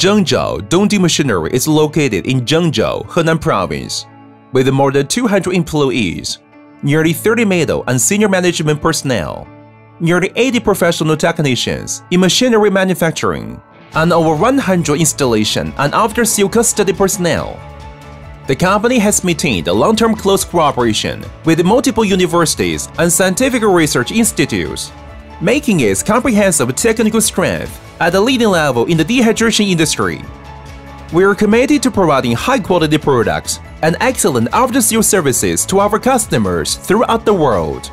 Zhengzhou Dongding Machinery is located in Zhengzhou, Henan Province, with more than 200 employees, nearly 30 middle and senior management personnel, nearly 80 professional technicians in machinery manufacturing, and over 100 installation and after-sale custody personnel. The company has maintained a long-term close cooperation with multiple universities and scientific research institutes, making its comprehensive technical strength at a leading level in the dehydration industry. We are committed to providing high-quality products and excellent after-sale services to our customers throughout the world.